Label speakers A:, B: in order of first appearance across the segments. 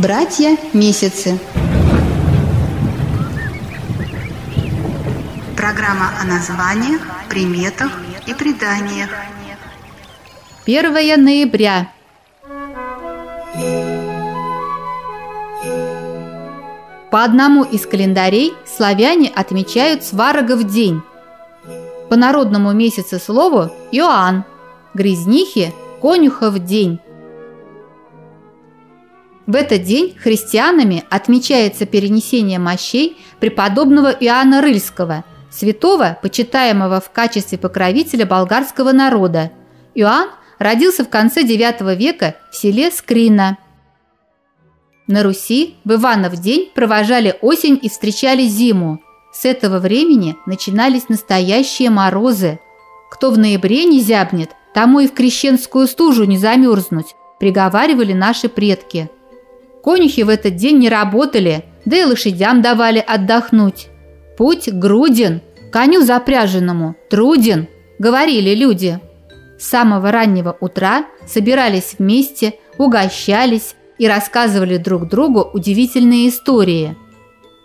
A: Братья месяцы. Программа о названиях, приметах и преданиях.
B: 1 ноября. По одному из календарей славяне отмечают Сварогов день. По народному месяцу слову Иоанн, грязнихи – конюхов день. В этот день христианами отмечается перенесение мощей преподобного Иоанна Рыльского, святого, почитаемого в качестве покровителя болгарского народа. Иоанн родился в конце IX века в селе Скрина. На Руси в Иванов день провожали осень и встречали зиму. С этого времени начинались настоящие морозы. Кто в ноябре не зябнет, тому и в крещенскую стужу не замерзнуть, приговаривали наши предки. Конюхи в этот день не работали, да и лошадям давали отдохнуть. Путь груден, коню запряженному, труден, говорили люди. С самого раннего утра собирались вместе, угощались и рассказывали друг другу удивительные истории.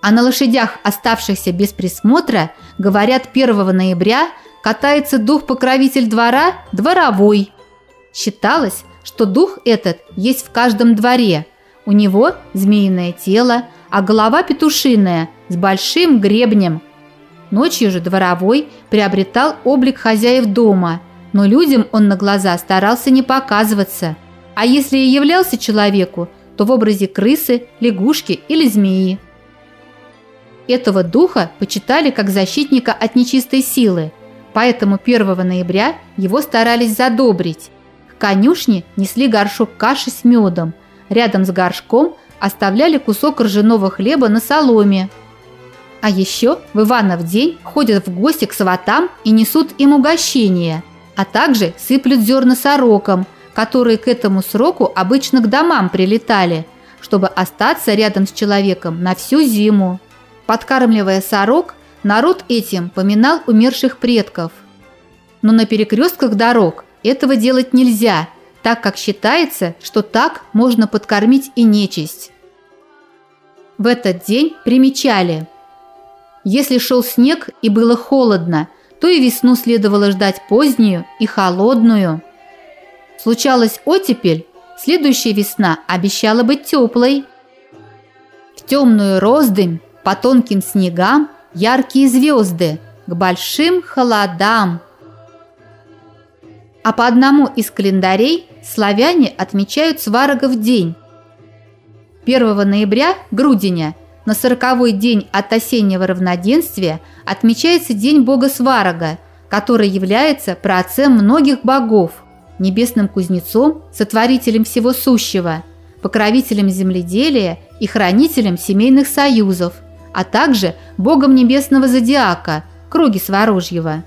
B: А на лошадях, оставшихся без присмотра, говорят, 1 ноября катается дух-покровитель двора – дворовой. Считалось, что дух этот есть в каждом дворе – у него змеиное тело, а голова петушиная с большим гребнем. Ночью же дворовой приобретал облик хозяев дома, но людям он на глаза старался не показываться. А если и являлся человеку, то в образе крысы, лягушки или змеи. Этого духа почитали как защитника от нечистой силы, поэтому 1 ноября его старались задобрить. К конюшне несли горшок каши с медом – Рядом с горшком оставляли кусок ржаного хлеба на соломе. А еще в Иванов день ходят в гости к сватам и несут им угощение, а также сыплют зерна сорокам, которые к этому сроку обычно к домам прилетали, чтобы остаться рядом с человеком на всю зиму. Подкармливая сорок, народ этим поминал умерших предков. Но на перекрестках дорог этого делать нельзя – так как считается, что так можно подкормить и нечисть. В этот день примечали. Если шел снег и было холодно, то и весну следовало ждать позднюю и холодную. Случалась оттепель, следующая весна обещала быть теплой. В темную роздым, по тонким снегам, яркие звезды, к большим холодам. А по одному из календарей славяне отмечают Сварогов день. 1 ноября, Грудиня, на сороковой день от осеннего равноденствия отмечается День Бога Сварога, который является праотцем многих богов, небесным кузнецом, сотворителем всего сущего, покровителем земледелия и хранителем семейных союзов, а также богом небесного зодиака, круги Сворожьего.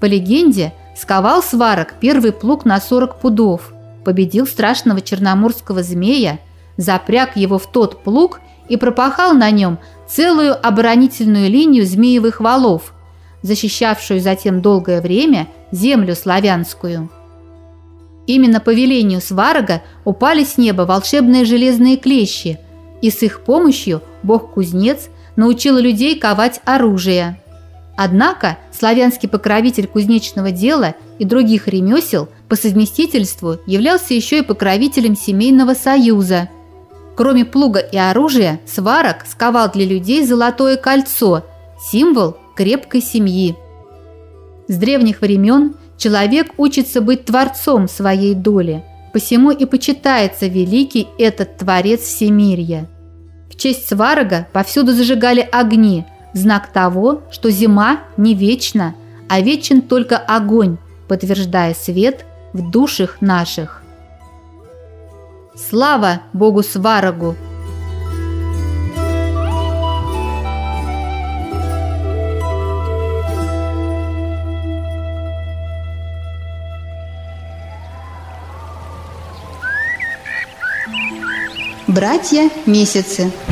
B: По легенде, сковал Сварог первый плуг на 40 пудов – победил страшного черноморского змея, запряг его в тот плуг и пропахал на нем целую оборонительную линию змеевых валов, защищавшую затем долгое время землю славянскую. Именно по велению Сварога упали с неба волшебные железные клещи, и с их помощью бог-кузнец научил людей ковать оружие – Однако славянский покровитель кузнечного дела и других ремесел по совместительству являлся еще и покровителем семейного союза. Кроме плуга и оружия, сварок сковал для людей золотое кольцо – символ крепкой семьи. С древних времен человек учится быть творцом своей доли, посему и почитается великий этот творец всемирья. В честь сварога повсюду зажигали огни – знак того, что зима не вечна, а вечен только огонь, подтверждая свет в душах наших. Слава Богу Сварогу!
A: Братья месяцы –